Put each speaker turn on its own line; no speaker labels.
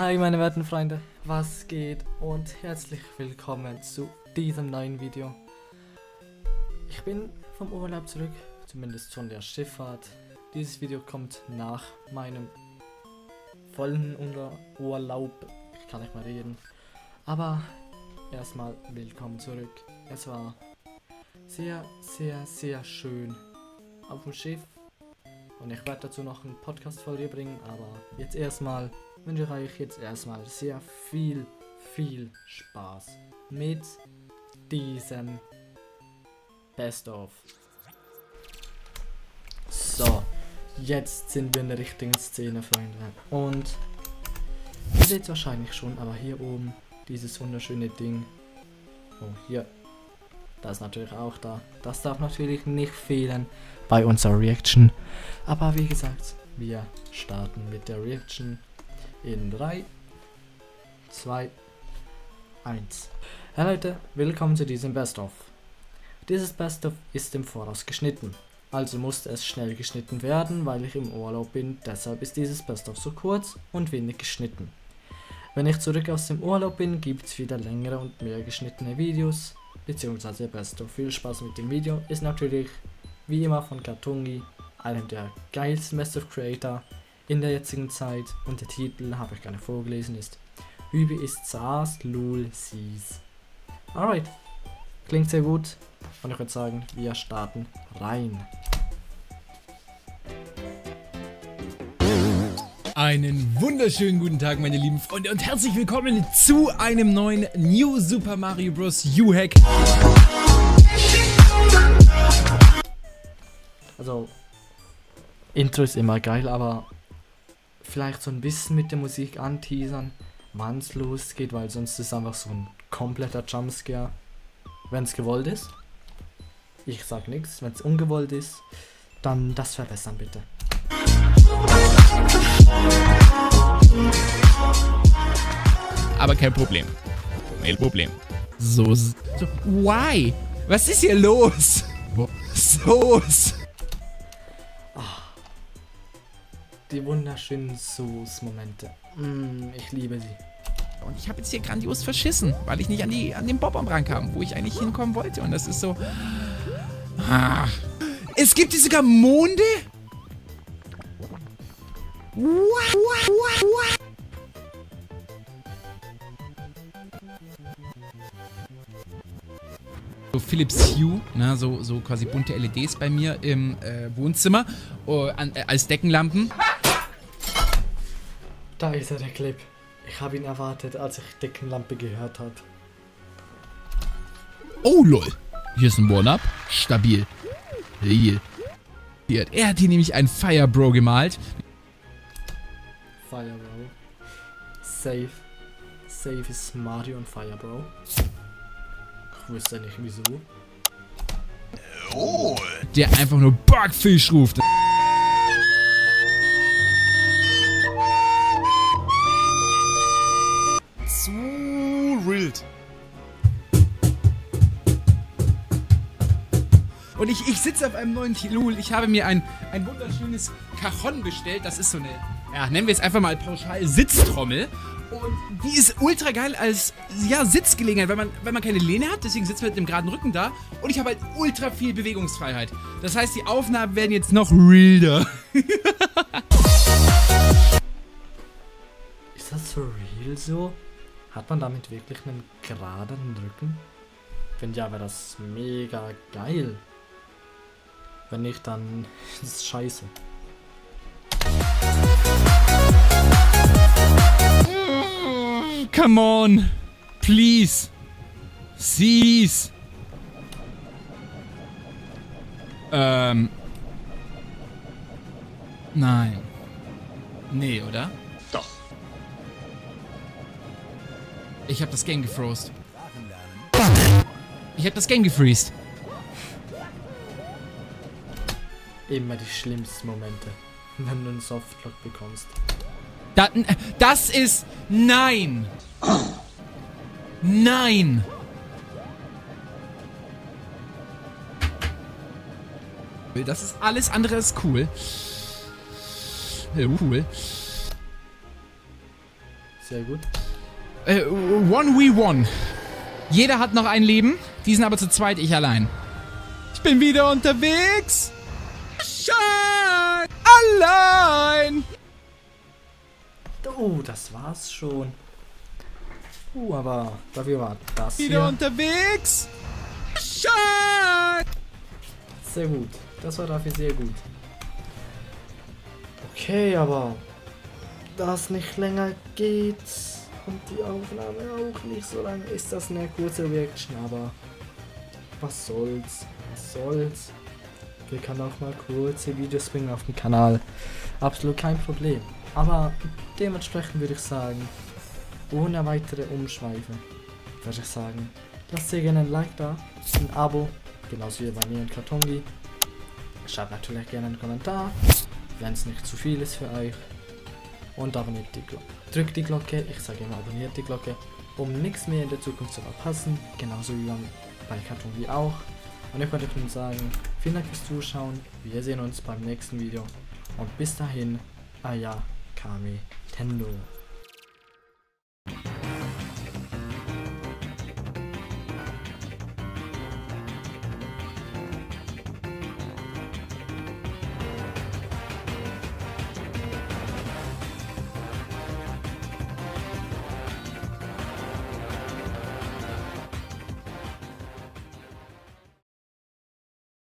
Hi meine werten Freunde, was geht und herzlich willkommen zu diesem neuen Video. Ich bin vom Urlaub zurück, zumindest von der Schifffahrt. Dieses Video kommt nach meinem vollen Urlaub. Ich kann nicht mehr reden. Aber erstmal willkommen zurück. Es war sehr, sehr, sehr schön auf dem Schiff. Und ich werde dazu noch einen Podcast vor dir bringen, aber jetzt erstmal wünsche euch jetzt erstmal sehr viel, viel Spaß mit diesem Best of. So, jetzt sind wir in der richtigen Szene, Freunde. Und ihr seht es wahrscheinlich schon, aber hier oben dieses wunderschöne Ding. Oh, hier. Das ist natürlich auch da. Das darf natürlich nicht fehlen bei unserer Reaction. Aber wie gesagt, wir starten mit der Reaction in 3, 2, 1. Ja Leute, willkommen zu diesem Best-of. Dieses Best-of ist im Voraus geschnitten. Also musste es schnell geschnitten werden, weil ich im Urlaub bin, deshalb ist dieses Best-of so kurz und wenig geschnitten. Wenn ich zurück aus dem Urlaub bin, gibt es wieder längere und mehr geschnittene Videos, beziehungsweise Best-of. Viel Spaß mit dem Video, ist natürlich wie immer von Katungi, einem der geilsten Best-of Creator in der jetzigen Zeit und der Titel, habe ich gerne vorgelesen, ist Übe ist SARS, LUL, SIES. Alright, klingt sehr gut und ich würde sagen, wir starten rein.
Einen wunderschönen guten Tag, meine lieben Freunde, und herzlich willkommen zu einem neuen New Super Mario Bros. U-Hack.
Also, Intro ist immer geil, aber vielleicht so ein bisschen mit der Musik anteasern, wann es losgeht, weil sonst ist es einfach so ein kompletter Jumpscare, wenn es gewollt ist. Ich sag nichts, wenn es ungewollt ist, dann das verbessern bitte.
Aber kein Problem. Kein Problem. So, so. Why? Was ist hier los? Soos.
Die wunderschönen Soos-Momente. Mm, ich liebe sie.
Und ich habe jetzt hier grandios verschissen, weil ich nicht an, die, an den Bob rankam, wo ich eigentlich hinkommen wollte. Und das ist so... Ah. Es gibt hier sogar Monde? What? What? What? What? So Philips Hue, ne, so, so quasi bunte LEDs bei mir im äh, Wohnzimmer uh, an, äh, als Deckenlampen.
Da ist er, der Clip. Ich habe ihn erwartet, als ich Deckenlampe gehört habe.
Oh, lol. Hier ist ein One-Up. Stabil. Hier. hier. Er hat hier nämlich ein Fire Bro gemalt.
Fire Bro. Safe. Safe ist Mario und Fire Bro. Ich wüsste nicht wieso.
Oh. Der einfach nur Bugfish ruft. Zu wild. Und ich, ich sitze auf einem neuen Tilul. Ich habe mir ein, ein wunderschönes Cajon bestellt. Das ist so eine, ja, nennen wir es einfach mal pauschal Sitztrommel. Und die ist ultra geil als, ja, Sitzgelegenheit, weil man, weil man keine Lehne hat. Deswegen sitzt man mit dem geraden Rücken da. Und ich habe halt ultra viel Bewegungsfreiheit. Das heißt, die Aufnahmen werden jetzt noch realer.
ist das so real so? Hat man damit wirklich einen geraden Rücken? Wenn ja, wäre das mega geil. Wenn nicht, dann ist es scheiße.
Come on. Please. Cease. Ähm. Nein. Nee, oder? Ich hab das Game gefrost. Ich hab das Game gefreezed.
Immer die schlimmsten Momente, wenn du einen Softlock bekommst.
Das, das ist... Nein! Nein! Das ist alles andere als cool. Cool.
Sehr gut.
Äh, one we one. Jeder hat noch ein Leben. Die sind aber zu zweit, ich allein. Ich bin wieder unterwegs. Schein! Allein!
Oh, das war's schon. Uh, aber dafür war das
Wieder
hier
unterwegs. Schein!
sehr gut. Das war dafür sehr gut. Okay, aber da es nicht länger geht und die Aufnahme auch nicht so lang ist, das eine kurze Reaction, aber was soll's, was soll's. Wir können auch mal kurze Videos bringen auf dem Kanal. Absolut kein Problem. Aber dementsprechend würde ich sagen, ohne weitere Umschweife, würde ich sagen, lasst ihr gerne ein Like da, ein Abo, genauso wie bei mir und Kartongi. Schreibt natürlich gerne einen Kommentar, wenn es nicht zu viel ist für euch. Und abonniert die Glocke. Drückt die Glocke, ich sage immer abonniert die Glocke, um nichts mehr in der Zukunft zu verpassen, genauso wie bei Kartongi auch. Und ich wollte euch nun sagen, vielen Dank fürs Zuschauen, wir sehen uns beim nächsten Video und bis dahin, Aya Kami Tendo.